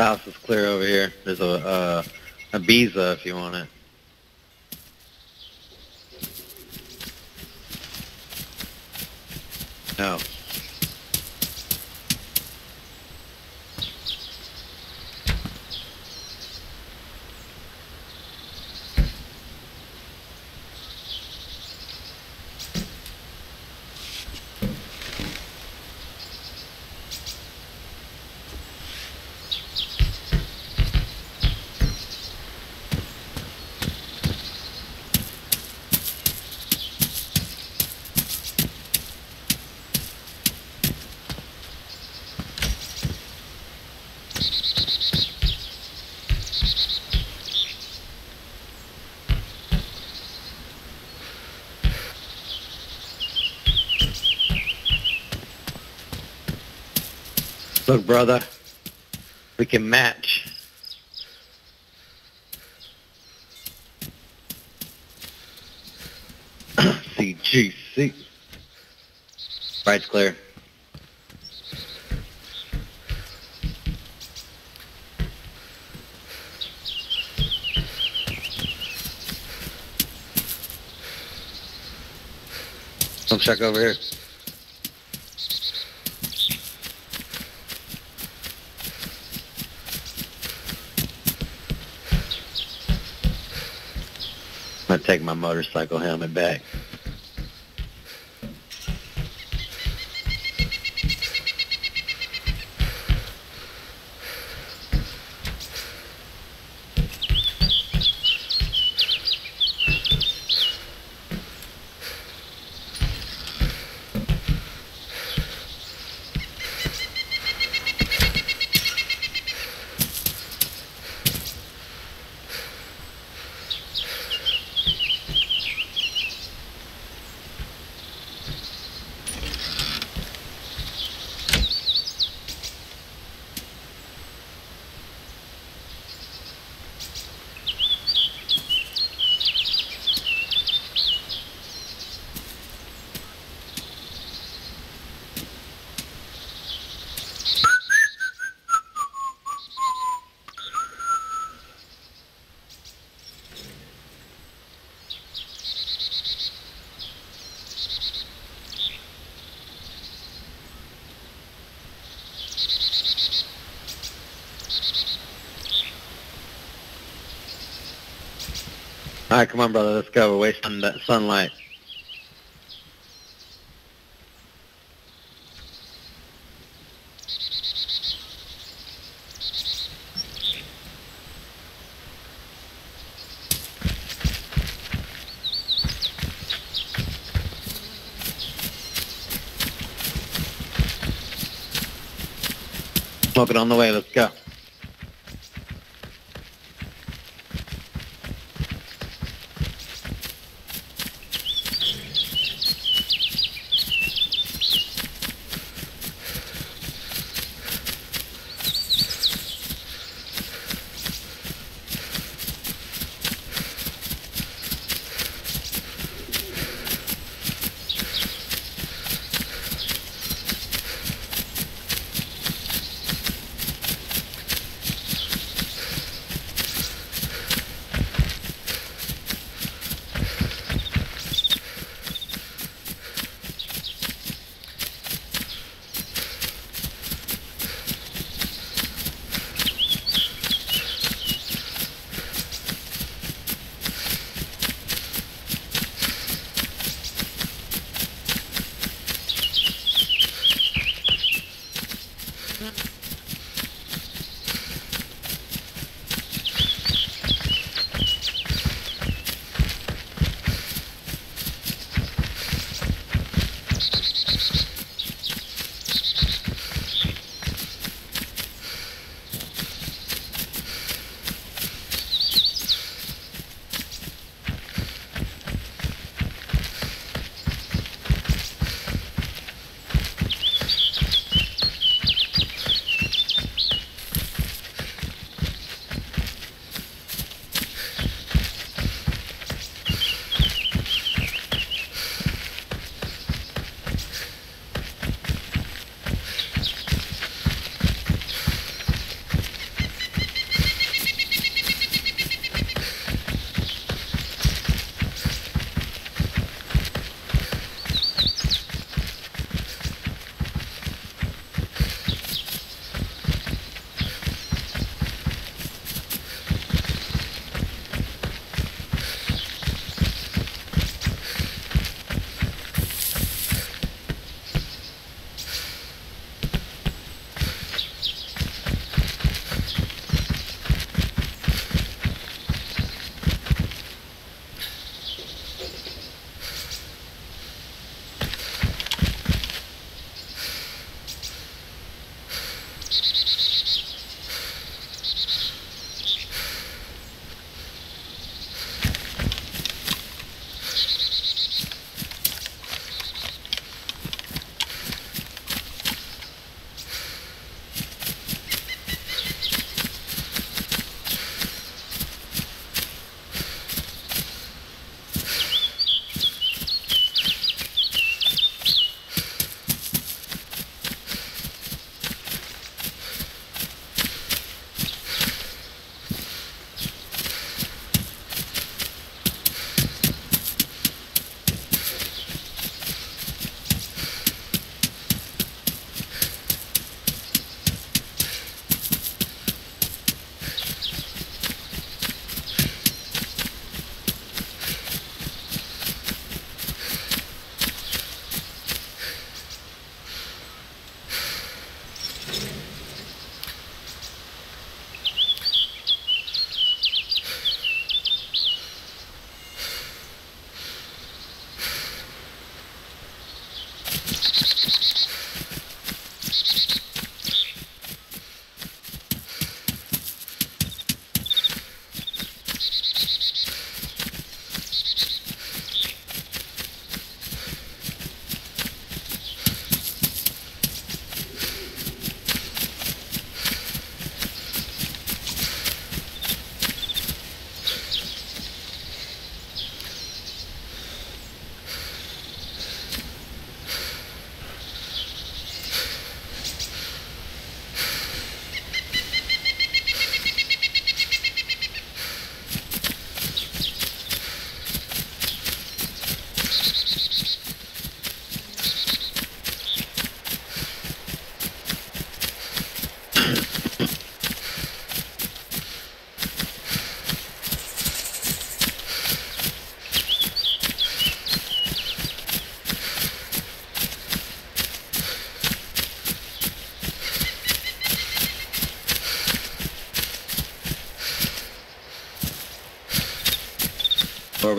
House is clear over here. There's a uh, a Biza if you want it. Look, brother, we can match. CGC. Right's clear. Come check over here. Gonna take my motorcycle helmet back. Come on, brother. Let's go. We're wasting that sunlight. Smoking on the way. Let's go.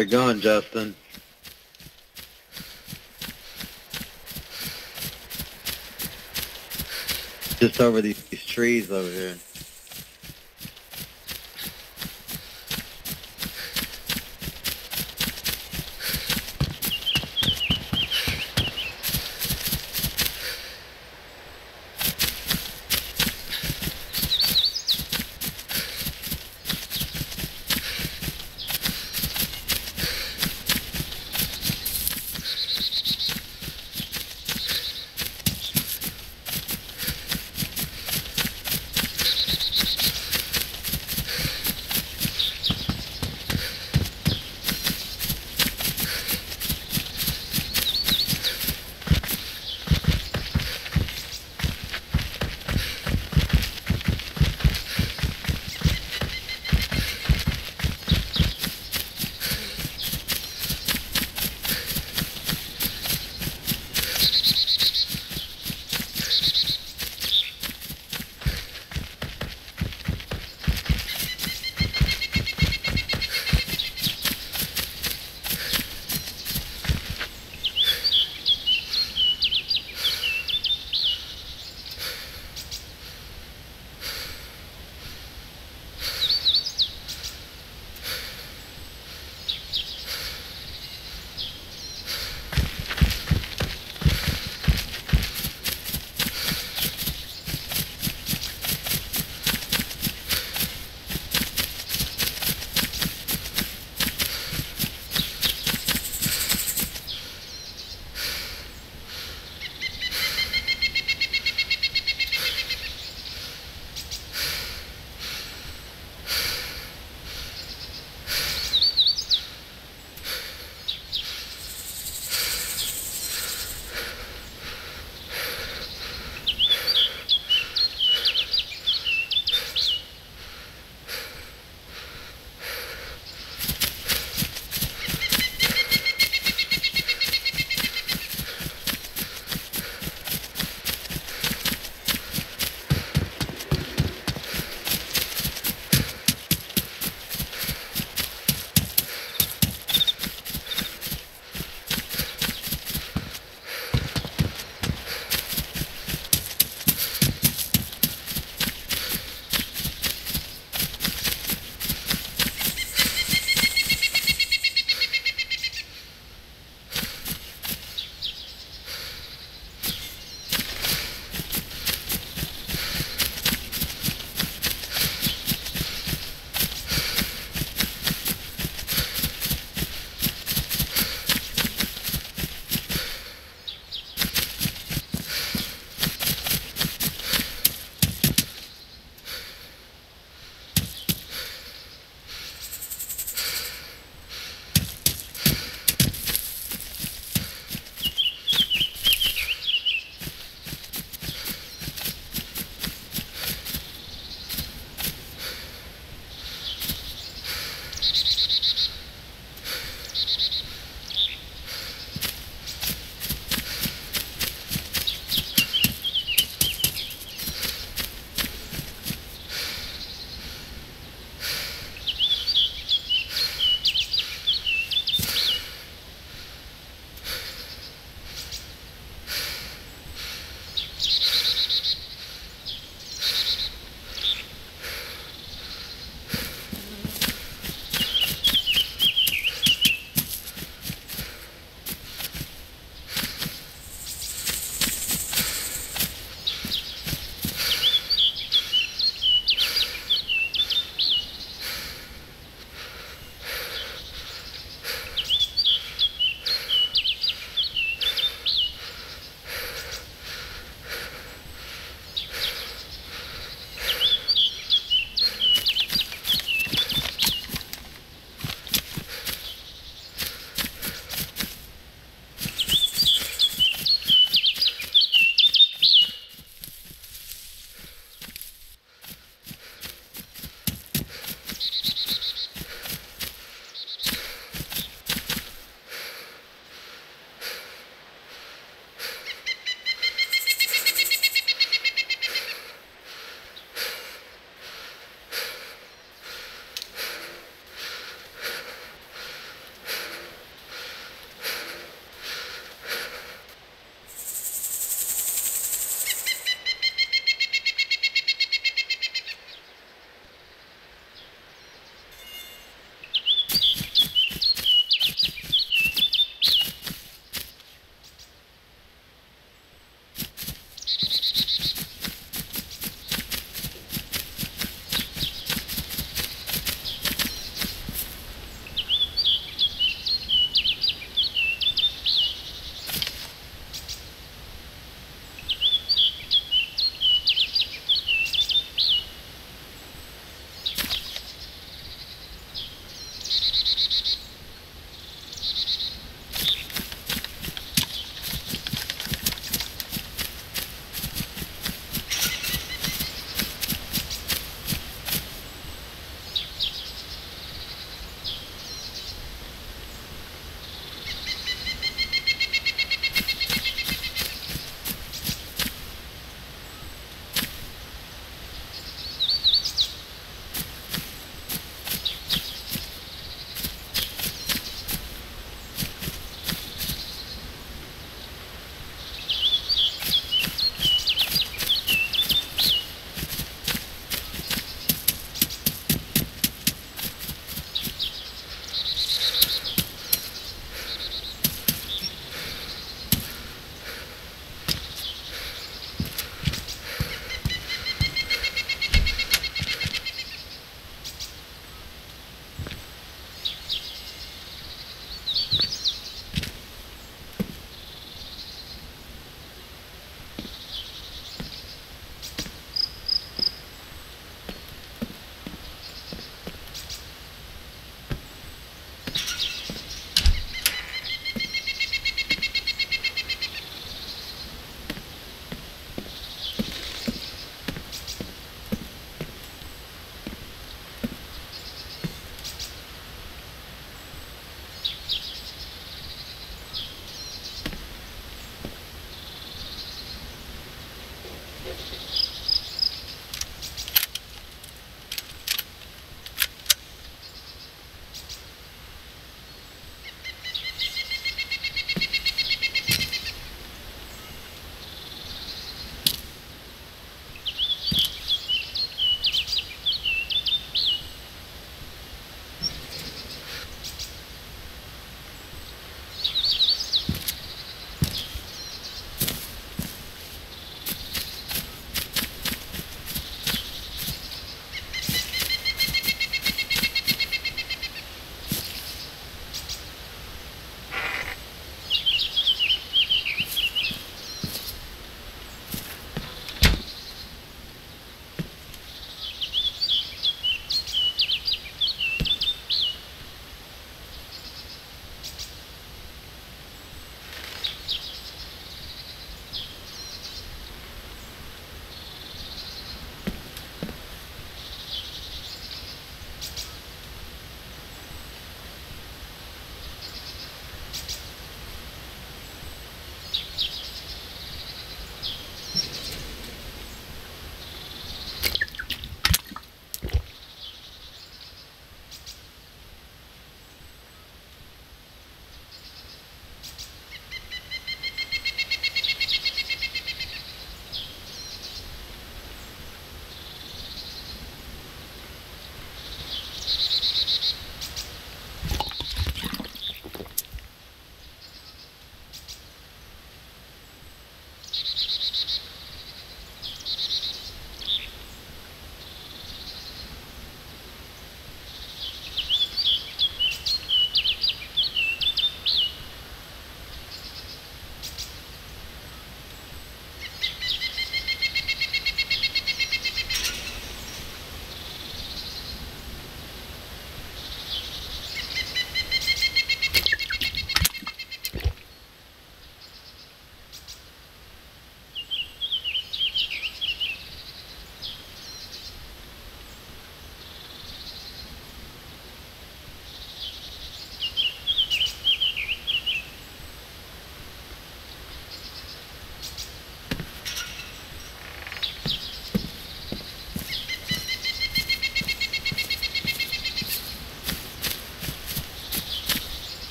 We going, Justin? Just over these, these trees over here.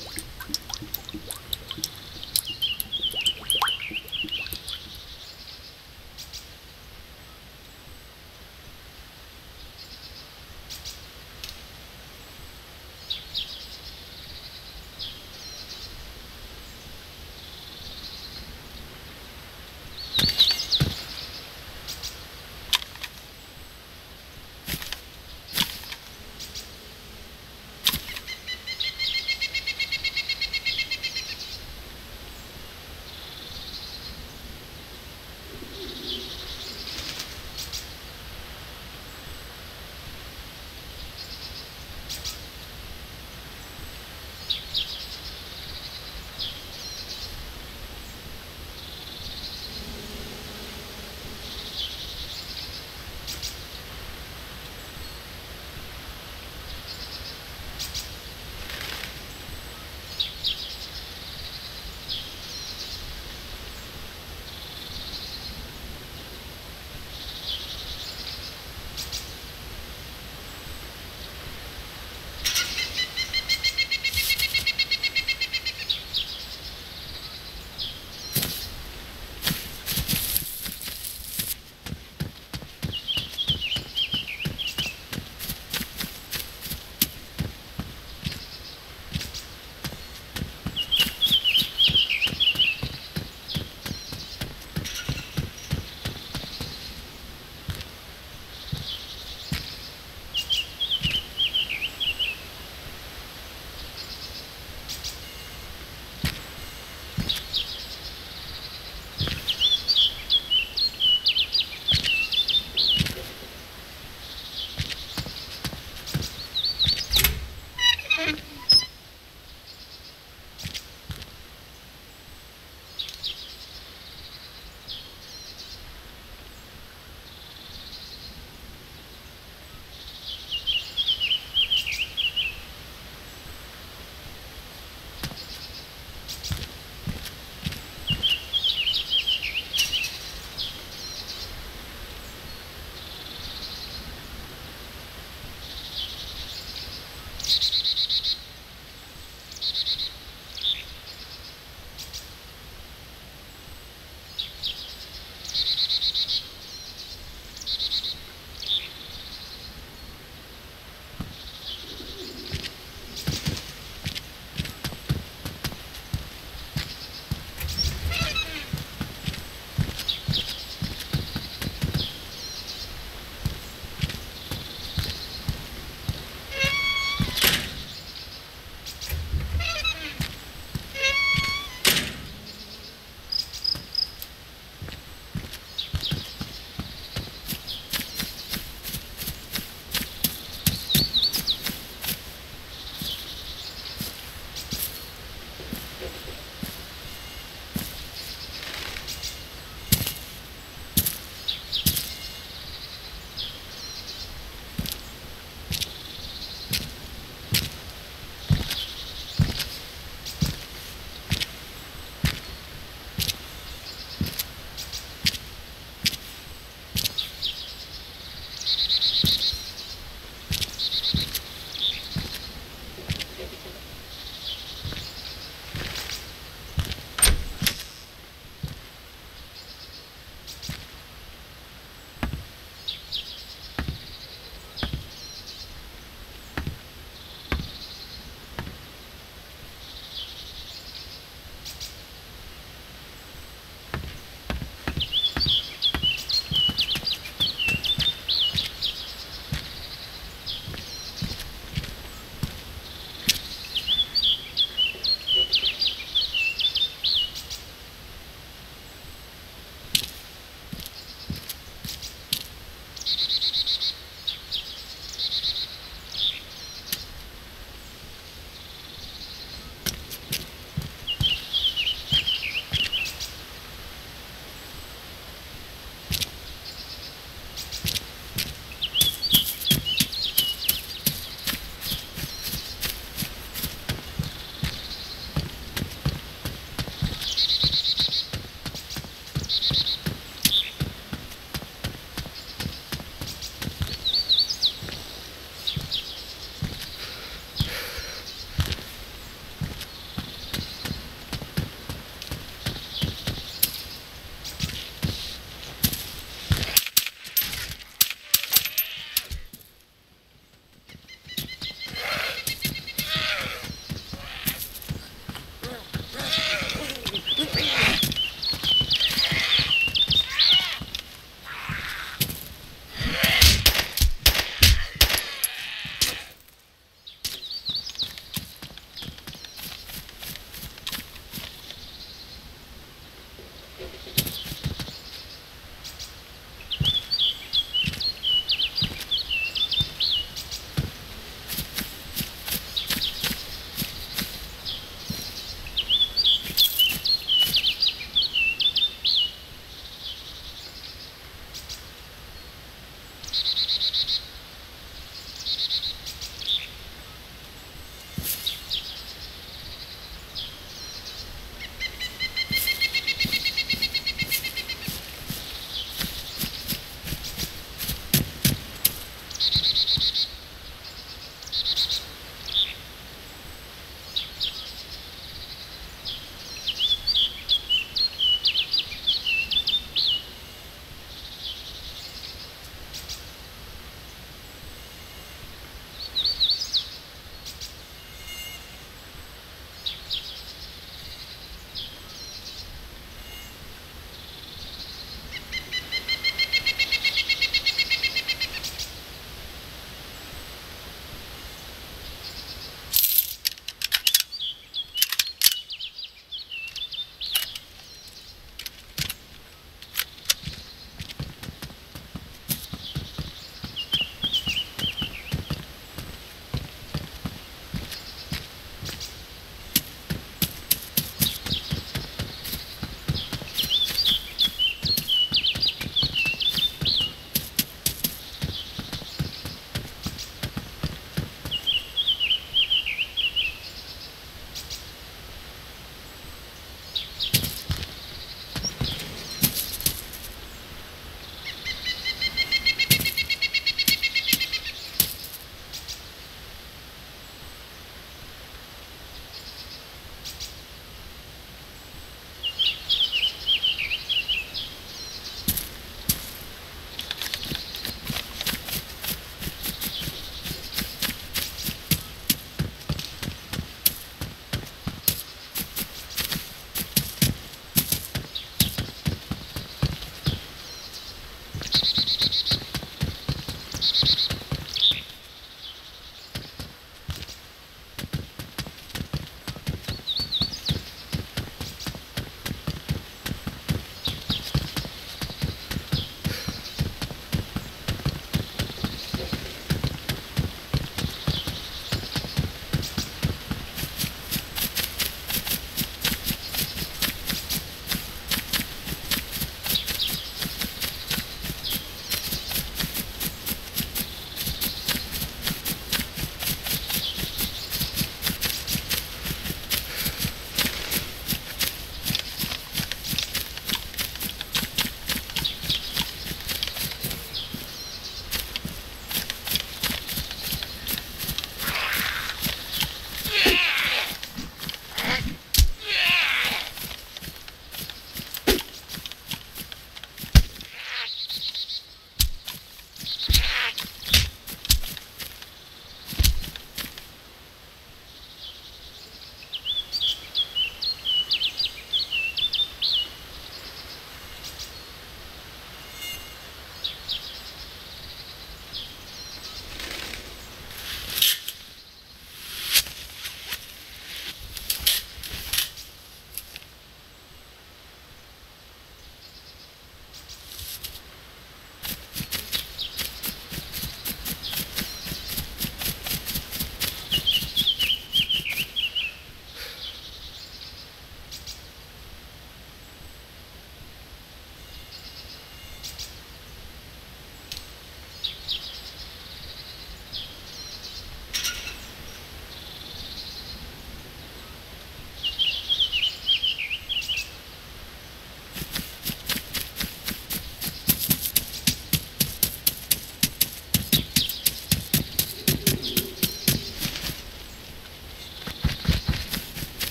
You